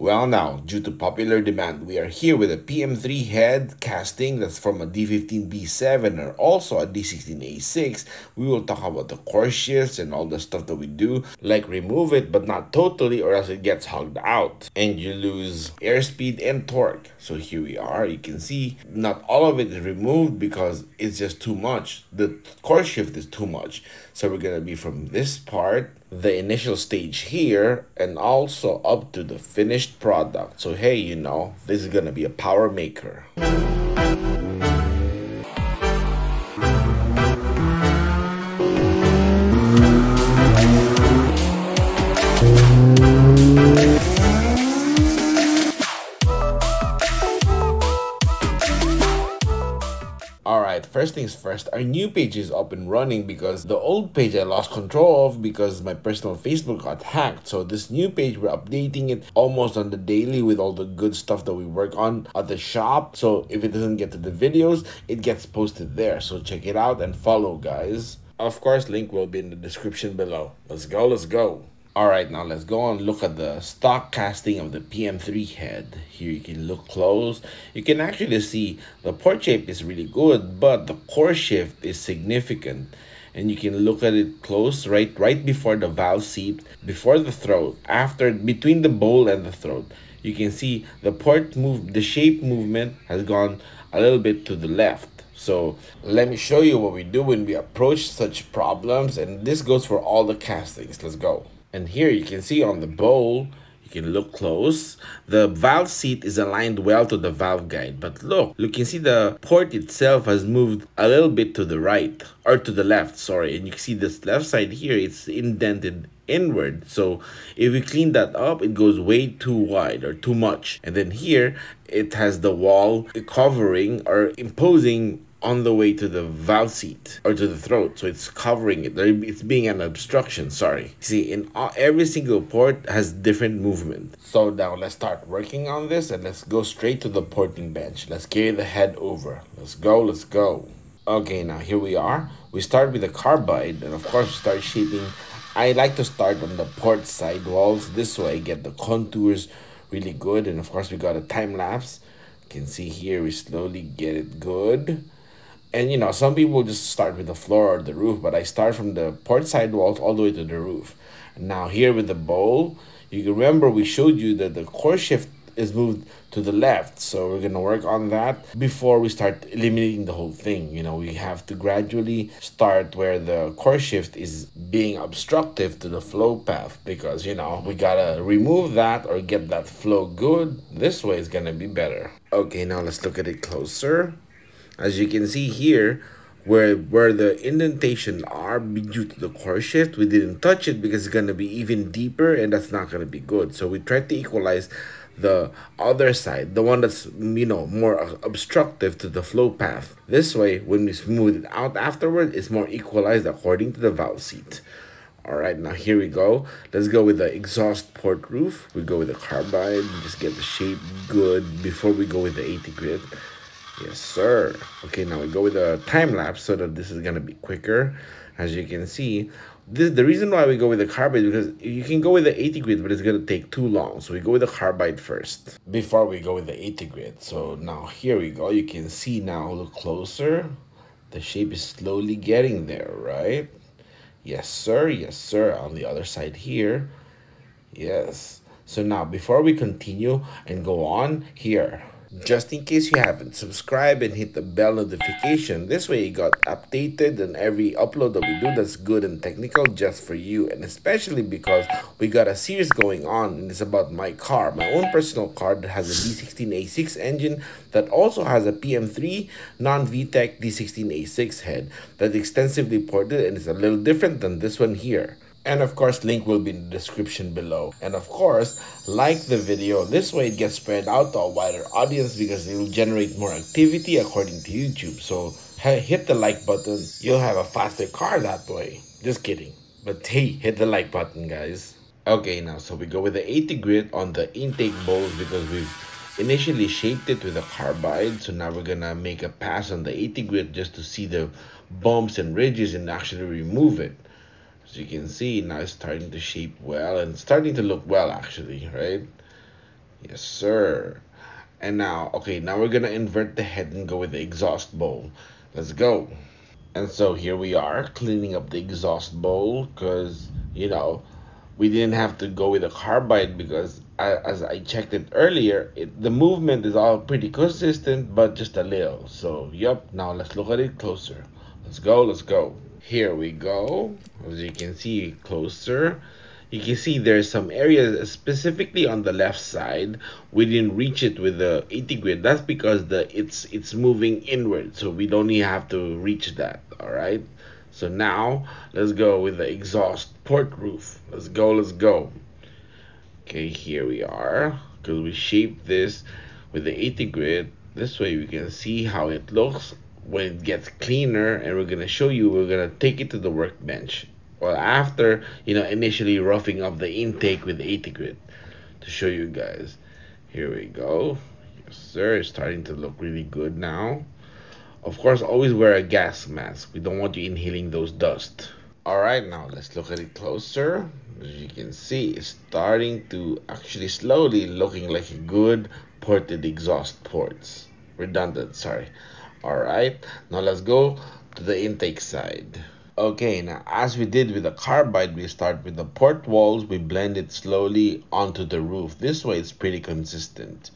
Well now, due to popular demand, we are here with a PM3 head casting that's from a D15B7 or also a D16A6. We will talk about the core shifts and all the stuff that we do, like remove it but not totally or else it gets hogged out and you lose airspeed and torque. So here we are, you can see not all of it is removed because it's just too much. The core shift is too much. So we're gonna be from this part the initial stage here and also up to the finished product. So hey, you know, this is gonna be a power maker. First things first, our new page is up and running because the old page I lost control of because my personal Facebook got hacked. So this new page, we're updating it almost on the daily with all the good stuff that we work on at the shop. So if it doesn't get to the videos, it gets posted there. So check it out and follow guys. Of course, link will be in the description below. Let's go, let's go. Alright, now let's go and look at the stock casting of the PM3 head. Here you can look close. You can actually see the port shape is really good, but the core shift is significant. And you can look at it close, right, right before the valve seat, before the throat, after, between the bowl and the throat. You can see the port move, the shape movement has gone a little bit to the left. So let me show you what we do when we approach such problems. And this goes for all the castings. Let's go. And here you can see on the bowl, you can look close. The valve seat is aligned well to the valve guide. But look, you can see the port itself has moved a little bit to the right or to the left, sorry. And you can see this left side here, it's indented inward. So if we clean that up, it goes way too wide or too much. And then here, it has the wall covering or imposing on the way to the valve seat or to the throat so it's covering it. It's being an obstruction sorry. See in all, every single port has different movement. So now let's start working on this and let's go straight to the porting bench. Let's carry the head over. Let's go let's go. Okay now here we are. We start with the carbide and of course we start shaping. I like to start on the port side walls this way get the contours really good and of course we got a time lapse. You can see here we slowly get it good and you know some people just start with the floor or the roof but i start from the port side walls all the way to the roof. Now here with the bowl you can remember we showed you that the core shift is moved to the left. So we're going to work on that before we start eliminating the whole thing. You know we have to gradually start where the core shift is being obstructive to the flow path because you know we gotta remove that or get that flow good. This way is gonna be better. Okay now let's look at it closer as you can see here where where the indentation are due to the core shift we didn't touch it because it's going to be even deeper and that's not going to be good. So we tried to equalize the other side the one that's you know more uh, obstructive to the flow path. This way when we smooth it out afterward it's more equalized according to the valve seat. All right now here we go. Let's go with the exhaust port roof. We go with the carbide just get the shape good before we go with the 80 grit Yes, sir. Okay, now we go with a time lapse so that this is going to be quicker. As you can see, this the reason why we go with the carbide because you can go with the 80 grit, but it's going to take too long. So we go with the carbide first before we go with the 80 grit. So now here we go. You can see now, look closer. The shape is slowly getting there, right? Yes, sir. Yes, sir. On the other side here. Yes. So now, before we continue and go on, here, just in case you haven't, subscribe and hit the bell notification. This way you got updated and every upload that we do that's good and technical just for you. And especially because we got a series going on and it's about my car, my own personal car that has a D16A6 engine that also has a PM3 non-VTEC D16A6 head that's extensively ported and it's a little different than this one here. And of course, link will be in the description below. And of course, like the video. This way it gets spread out to a wider audience because it will generate more activity according to YouTube. So hit the like button. You'll have a faster car that way. Just kidding. But hey, hit the like button, guys. Okay, now, so we go with the 80 grit on the intake bowls because we've initially shaped it with a carbide. So now we're gonna make a pass on the 80 grit just to see the bumps and ridges and actually remove it. As you can see, now it's starting to shape well and starting to look well actually, right? Yes, sir. And now, okay, now we're gonna invert the head and go with the exhaust bowl. Let's go. And so here we are cleaning up the exhaust bowl because, you know, we didn't have to go with a carbide because I, as I checked it earlier, it, the movement is all pretty consistent, but just a little. So, yep, now let's look at it closer. Let's go, let's go. Here we go. As you can see closer, you can see there's some areas specifically on the left side. We didn't reach it with the 80 grit that's because the it's it's moving inward so we don't even have to reach that all right? So now let's go with the exhaust port roof. Let's go let's go. Okay here we are. Because we shaped this with the 80 grit this way we can see how it looks when it gets cleaner and we're gonna show you we're gonna take it to the workbench. Well after you know initially roughing up the intake with 80 grit to show you guys. Here we go. Yes sir it's starting to look really good now. Of course always wear a gas mask. We don't want you inhaling those dust. All right now let's look at it closer. As you can see it's starting to actually slowly looking like a good ported exhaust ports. Redundant sorry all right now let's go to the intake side Okay, now as we did with the carbide, we start with the port walls, we blend it slowly onto the roof. This way it's pretty consistent.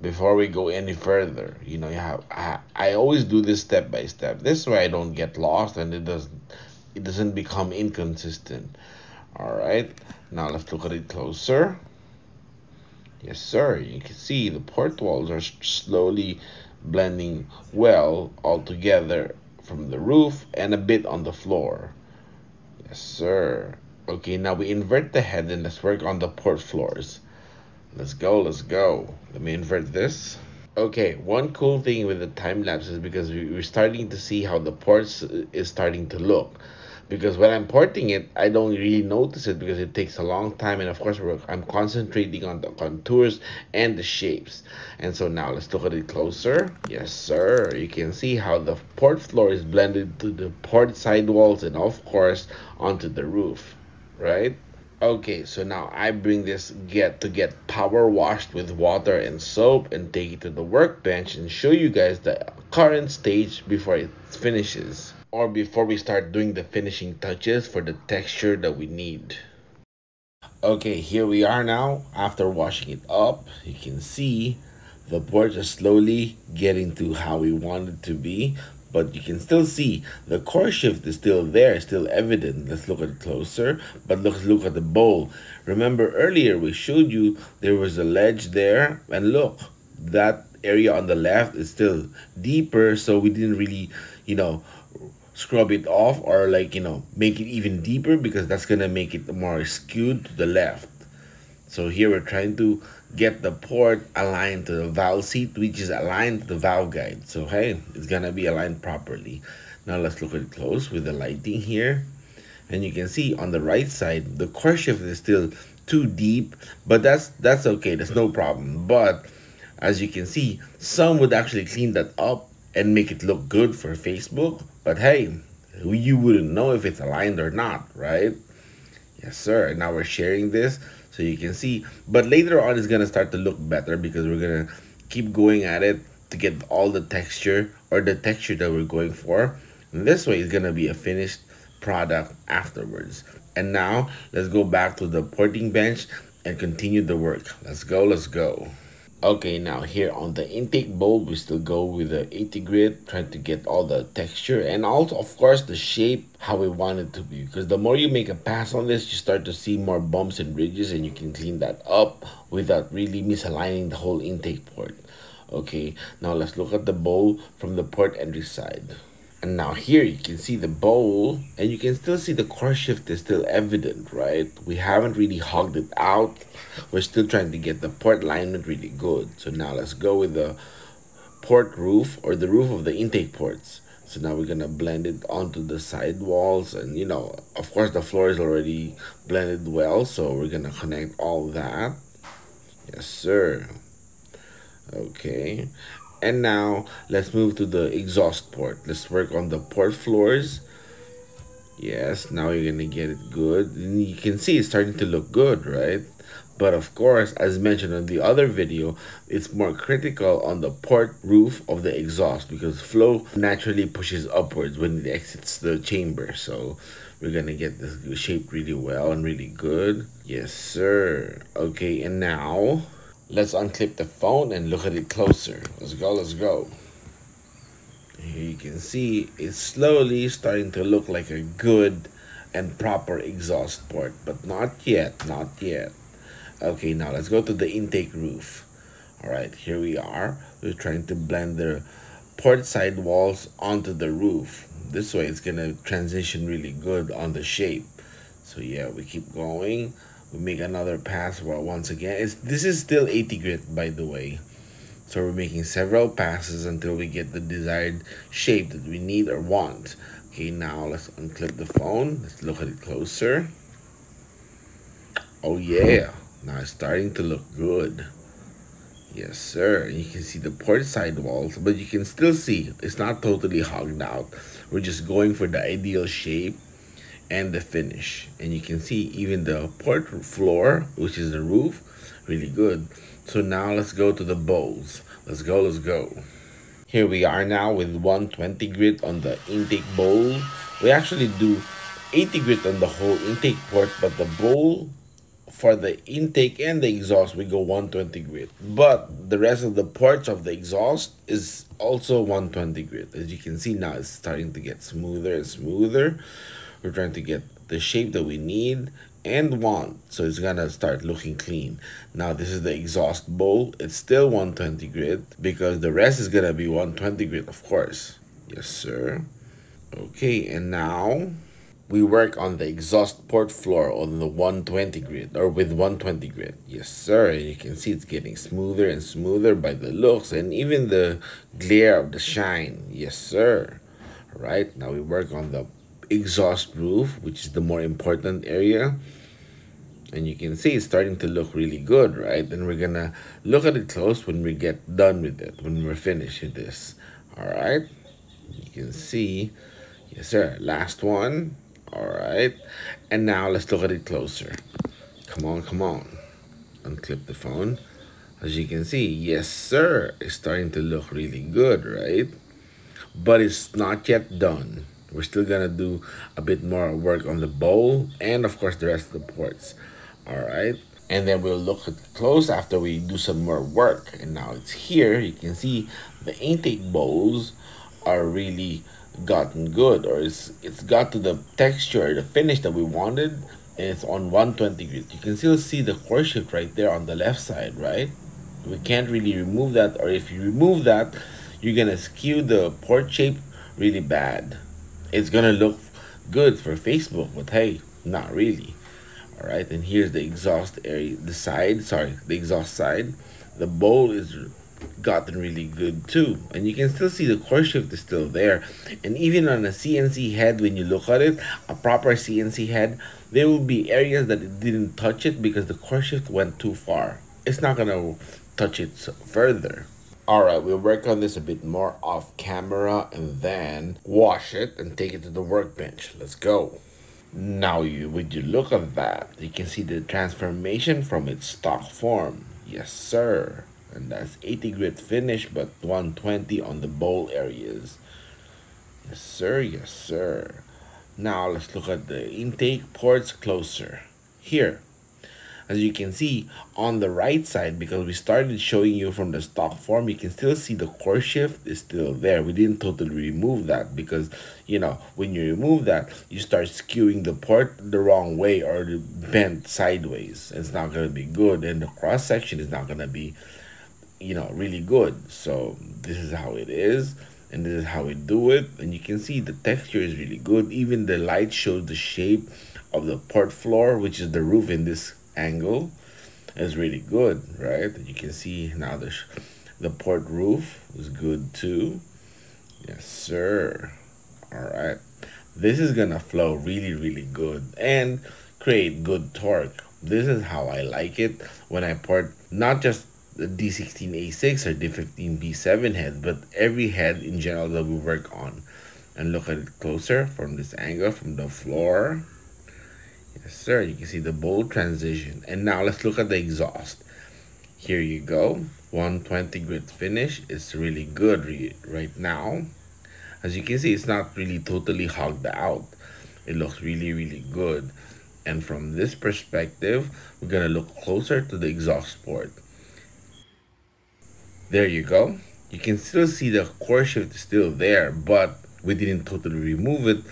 Before we go any further, you know, you have I, I always do this step by step. This way I don't get lost and it doesn't it doesn't become inconsistent. All right, now let's look at it closer. Yes, sir. You can see the port walls are slowly blending well all together from the roof and a bit on the floor. Yes, sir. Okay, now we invert the head and let's work on the port floors. Let's go, let's go. Let me invert this. Okay, one cool thing with the time lapse is because we're starting to see how the ports is starting to look because when I'm porting it, I don't really notice it because it takes a long time. And of course, I'm concentrating on the contours and the shapes. And so now let's look at it closer. Yes, sir. You can see how the port floor is blended to the port sidewalls and of course onto the roof, right? Okay, so now I bring this get to get power washed with water and soap and take it to the workbench and show you guys the current stage before it finishes or before we start doing the finishing touches for the texture that we need. Okay, here we are now. After washing it up, you can see the ports are slowly getting to how we want it to be, but you can still see the core shift is still there, still evident. Let's look at it closer, but let's look at the bowl. Remember earlier we showed you there was a ledge there, and look, that area on the left is still deeper, so we didn't really, you know, scrub it off or like you know make it even deeper because that's gonna make it more skewed to the left. So here we're trying to get the port aligned to the valve seat which is aligned to the valve guide. So hey it's gonna be aligned properly. Now let's look at it close with the lighting here. And you can see on the right side the core shift is still too deep but that's that's okay that's no problem. But as you can see some would actually clean that up and make it look good for Facebook. But hey, you wouldn't know if it's aligned or not, right? Yes, sir. Now we're sharing this so you can see. But later on, it's going to start to look better because we're going to keep going at it to get all the texture or the texture that we're going for. And this way, it's going to be a finished product afterwards. And now, let's go back to the porting bench and continue the work. Let's go, let's go. Okay, now here on the intake bowl, we still go with the 80 grit, trying to get all the texture and also, of course, the shape, how we want it to be. Because the more you make a pass on this, you start to see more bumps and ridges and you can clean that up without really misaligning the whole intake port. Okay, now let's look at the bowl from the port entry side. And now here you can see the bowl and you can still see the core shift is still evident, right? We haven't really hogged it out. We're still trying to get the port alignment really good. So now let's go with the port roof or the roof of the intake ports. So now we're gonna blend it onto the side walls and you know, of course the floor is already blended well. So we're gonna connect all that. Yes, sir. Okay. And now let's move to the exhaust port. Let's work on the port floors. Yes, now you're gonna get it good. And you can see it's starting to look good, right? But of course, as mentioned in the other video, it's more critical on the port roof of the exhaust because flow naturally pushes upwards when it exits the chamber. So we're gonna get this shaped really well and really good. Yes, sir. Okay, and now let's unclip the phone and look at it closer. Let's go, let's go. Here you can see it's slowly starting to look like a good and proper exhaust port, but not yet, not yet. Okay, now let's go to the intake roof. All right, here we are. We're trying to blend the port side walls onto the roof. This way it's gonna transition really good on the shape. So yeah, we keep going. We make another pass once again. It's, this is still 80 grit, by the way. So we're making several passes until we get the desired shape that we need or want. Okay, now let's unclip the phone. Let's look at it closer. Oh yeah, now it's starting to look good. Yes, sir. You can see the port side walls, but you can still see it's not totally hogged out. We're just going for the ideal shape and the finish. And you can see even the port floor, which is the roof, really good. So now let's go to the bowls. Let's go, let's go. Here we are now with 120 grit on the intake bowl. We actually do 80 grit on the whole intake port, but the bowl for the intake and the exhaust we go 120 grit but the rest of the ports of the exhaust is also 120 grit as you can see now it's starting to get smoother and smoother we're trying to get the shape that we need and want. So it's gonna start looking clean. Now this is the exhaust bowl. It's still 120 grit because the rest is gonna be 120 grit of course. Yes sir. Okay and now we work on the exhaust port floor on the 120 grit or with 120 grit. Yes sir. You can see it's getting smoother and smoother by the looks and even the glare of the shine. Yes sir. All right now we work on the exhaust roof which is the more important area and you can see it's starting to look really good right and we're gonna look at it close when we get done with it when we're finished with this all right you can see yes sir last one all right. And now let's look at it closer. Come on, come on. Unclip the phone. As you can see, yes, sir. It's starting to look really good, right? But it's not yet done. We're still gonna do a bit more work on the bowl and of course the rest of the ports. All right. And then we'll look at close after we do some more work. And now it's here. You can see the intake bowls are really gotten good or it's it's got to the texture the finish that we wanted and it's on 120 grit you can still see the core shift right there on the left side right we can't really remove that or if you remove that you're gonna skew the port shape really bad it's gonna look good for facebook but hey not really all right and here's the exhaust area the side sorry the exhaust side the bowl is gotten really good too. And you can still see the core shift is still there. And even on a CNC head, when you look at it, a proper CNC head, there will be areas that it didn't touch it because the core shift went too far. It's not gonna touch it further. Alright, we'll work on this a bit more off camera and then wash it and take it to the workbench. Let's go. Now, you, would you look at that, you can see the transformation from its stock form. Yes, sir and that's 80 grit finish but 120 on the bowl areas yes sir yes sir now let's look at the intake ports closer here as you can see on the right side because we started showing you from the stock form you can still see the core shift is still there. We didn't totally remove that because you know when you remove that you start skewing the port the wrong way or bent sideways. It's not going to be good and the cross section is not going to be you know really good. So this is how it is and this is how we do it. And you can see the texture is really good. Even the light shows the shape of the port floor which is the roof in this angle is really good right? You can see now the the port roof is good too. Yes sir. All right. This is gonna flow really really good and create good torque. This is how i like it when i port not just the D16A6 or D15B7 head, but every head in general that we work on. And look at it closer from this angle, from the floor. Yes, sir. You can see the bowl transition. And now let's look at the exhaust. Here you go. 120 grit finish. It's really good right now. As you can see, it's not really totally hogged out. It looks really, really good. And from this perspective, we're going to look closer to the exhaust port. There you go. You can still see the core shift is still there, but we didn't totally remove it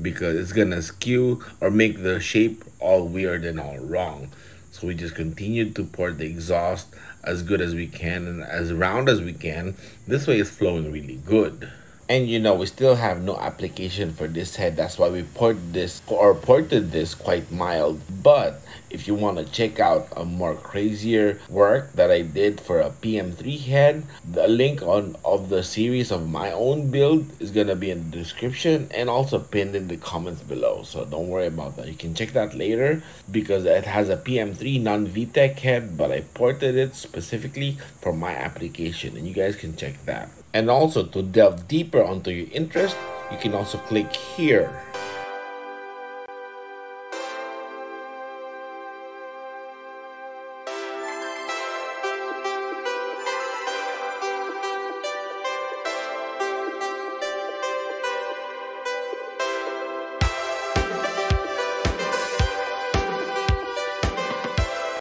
because it's gonna skew or make the shape all weird and all wrong. So we just continue to port the exhaust as good as we can and as round as we can. This way it's flowing really good. And you know, we still have no application for this head. That's why we ported this or ported this quite mild. But if you want to check out a more crazier work that I did for a PM3 head, the link on of the series of my own build is gonna be in the description and also pinned in the comments below. So don't worry about that. You can check that later because it has a PM3 non-VTEC head, but I ported it specifically for my application and you guys can check that. And also to delve deeper onto your interest, you can also click here